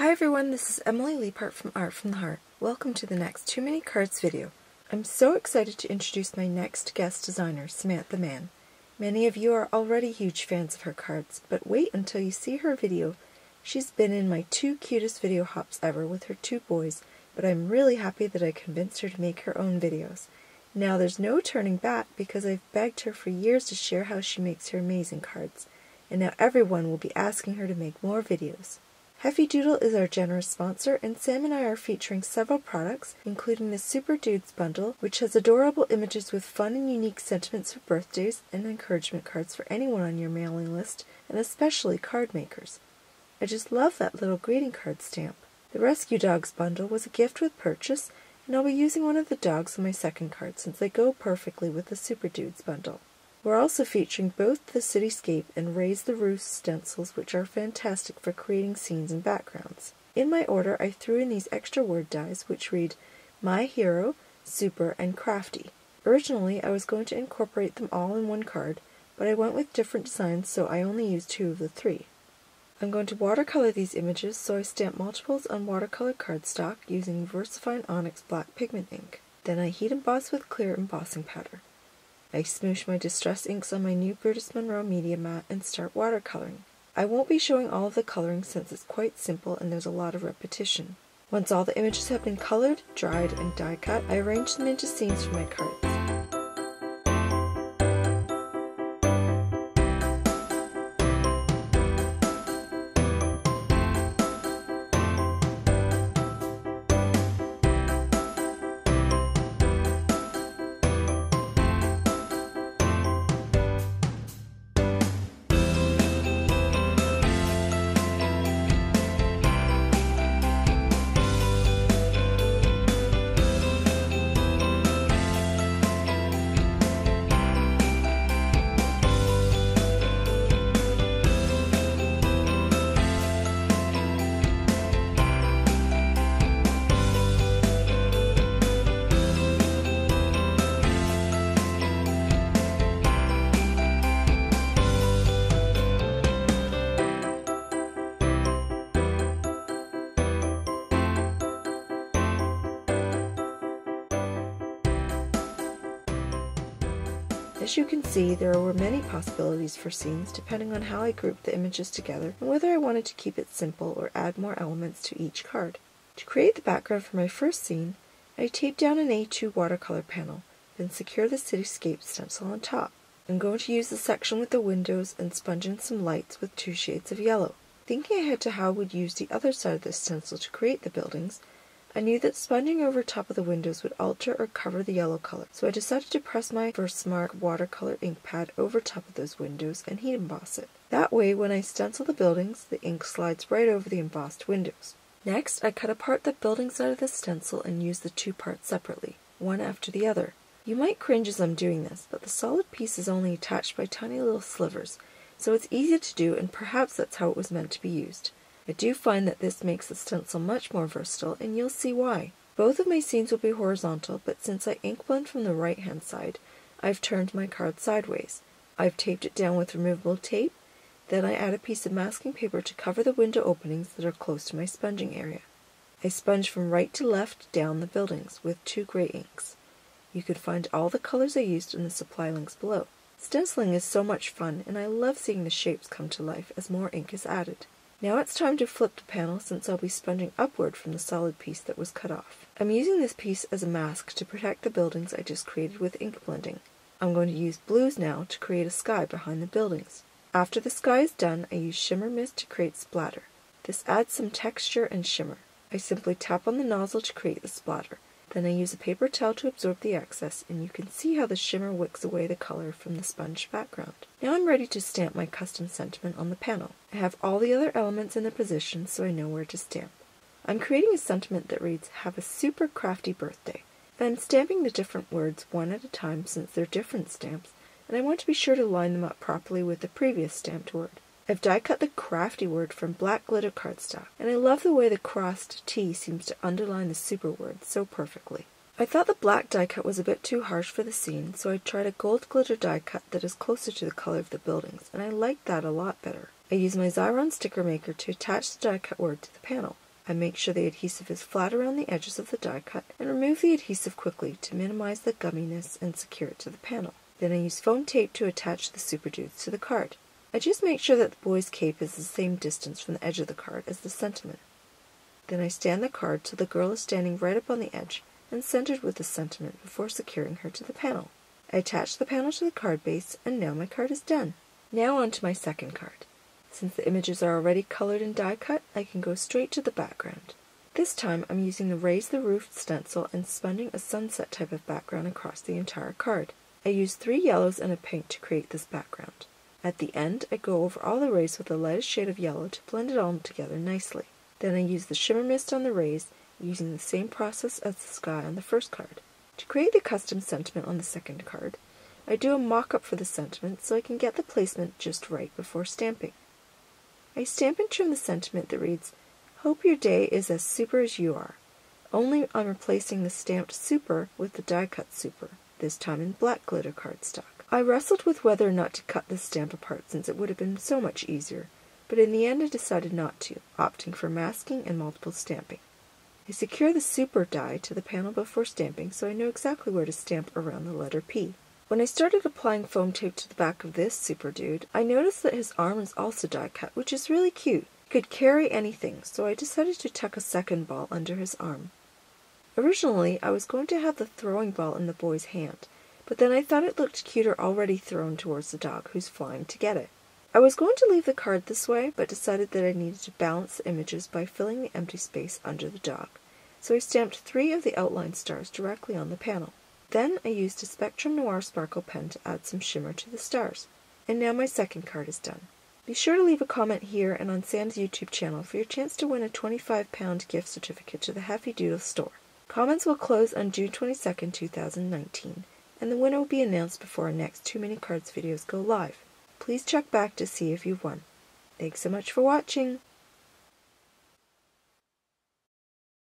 Hi everyone, this is Emily Leiphart from Art from the Heart. Welcome to the next Two Many Cards video. I'm so excited to introduce my next guest designer, Samantha Mann. Many of you are already huge fans of her cards, but wait until you see her video. She's been in my two cutest video hops ever with her two boys, but I'm really happy that I convinced her to make her own videos. Now there's no turning back because I've begged her for years to share how she makes her amazing cards, and now everyone will be asking her to make more videos. Heffy Doodle is our generous sponsor, and Sam and I are featuring several products, including the Super Dudes bundle, which has adorable images with fun and unique sentiments for birthdays and encouragement cards for anyone on your mailing list, and especially card makers. I just love that little greeting card stamp. The Rescue Dogs bundle was a gift with purchase, and I'll be using one of the dogs on my second card since they go perfectly with the Super Dudes bundle. We're also featuring both the cityscape and Rays the Roof stencils, which are fantastic for creating scenes and backgrounds. In my order, I threw in these extra word dies, which read My Hero, Super, and Crafty. Originally, I was going to incorporate them all in one card, but I went with different designs, so I only used two of the three. I'm going to watercolor these images, so I stamp multiples on watercolor cardstock using VersaFine Onyx Black Pigment ink. Then I heat emboss with clear embossing powder. I smoosh my distress inks on my new Brutus Monroe media mat and start watercoloring. I won't be showing all of the coloring since it's quite simple and there's a lot of repetition. Once all the images have been colored, dried, and die cut, I arrange them into scenes for my cards. As you can see, there were many possibilities for scenes depending on how I grouped the images together and whether I wanted to keep it simple or add more elements to each card. To create the background for my first scene, I taped down an A2 watercolor panel, then secure the cityscape stencil on top. I'm going to use the section with the windows and sponge in some lights with two shades of yellow. Thinking ahead to how I would use the other side of the stencil to create the buildings, I knew that sponging over top of the windows would alter or cover the yellow color, so I decided to press my Versamark watercolor ink pad over top of those windows and heat emboss it. That way, when I stencil the buildings, the ink slides right over the embossed windows. Next, I cut apart the building side of the stencil and used the two parts separately, one after the other. You might cringe as I'm doing this, but the solid piece is only attached by tiny little slivers, so it's easy to do and perhaps that's how it was meant to be used. I do find that this makes the stencil much more versatile, and you'll see why. Both of my scenes will be horizontal, but since I ink blend from the right hand side, I've turned my card sideways. I've taped it down with removable tape, then I add a piece of masking paper to cover the window openings that are close to my sponging area. I sponge from right to left down the buildings with two gray inks. You can find all the colors I used in the supply links below. Stenciling is so much fun, and I love seeing the shapes come to life as more ink is added. Now it's time to flip the panel since I'll be sponging upward from the solid piece that was cut off. I'm using this piece as a mask to protect the buildings I just created with ink blending. I'm going to use blues now to create a sky behind the buildings. After the sky is done, I use shimmer mist to create splatter. This adds some texture and shimmer. I simply tap on the nozzle to create the splatter. Then I use a paper towel to absorb the excess, and you can see how the shimmer wicks away the color from the sponge background. Now I'm ready to stamp my custom sentiment on the panel. I have all the other elements in their position so I know where to stamp. I'm creating a sentiment that reads, Have a super crafty birthday. I'm stamping the different words one at a time since they're different stamps, and I want to be sure to line them up properly with the previous stamped word. I've die cut the crafty word from black glitter cardstock, and I love the way the crossed T seems to underline the super word so perfectly. I thought the black die cut was a bit too harsh for the scene, so I tried a gold glitter die cut that is closer to the color of the buildings, and I liked that a lot better. I use my Xyron sticker maker to attach the die cut word to the panel. I make sure the adhesive is flat around the edges of the die cut and remove the adhesive quickly to minimize the gumminess and secure it to the panel. Then I use foam tape to attach the super dudes to the card. I just make sure that the boy's cape is the same distance from the edge of the card as the sentiment. Then I stand the card so the girl is standing right up on the edge and centered with the sentiment before securing her to the panel. I attach the panel to the card base and now my card is done. Now on to my second card. Since the images are already colored and die cut, I can go straight to the background. This time I'm using the Rays the Roof stencil and sponging a sunset type of background across the entire card. I use three yellows and a pink to create this background. At the end, I go over all the rays with the lightest shade of yellow to blend it all together nicely. Then I use the shimmer mist on the rays, using the same process as the sky on the first card. To create the custom sentiment on the second card, I do a mock-up for the sentiment so I can get the placement just right before stamping. I stamp and trim the sentiment that reads, Hope your day is as super as you are. Only I'm replacing the stamped super with the die-cut super, this time in black glitter cardstock. I wrestled with whether or not to cut this stamp apart since it would have been so much easier, but in the end I decided not to, opting for masking and multiple stamping. I secure the super die to the panel before stamping so I know exactly where to stamp around the letter P. When I started applying foam tape to the back of this super dude, I noticed that his arm is also die cut, which is really cute. He could carry anything, so I decided to tuck a second ball under his arm. Originally, I was going to have the throwing ball in the boy's hand, but then I thought it looked cuter already thrown towards the dog, who's flying to get it. I was going to leave the card this way, but decided that I needed to balance the images by filling the empty space under the dog, so I stamped three of the outline stars directly on the panel. Then I used a Spectrum Noir Sparkle pen to add some shimmer to the stars. And now my second card is done. Be sure to leave a comment here and on Sam's YouTube channel for your chance to win a 25 pound gift certificate to the Heffy Doodle store. Comments will close on June 22, 2019, and the winner will be announced before our next Two Many Cards videos go live. Please check back to see if you've won. Thanks so much for watching!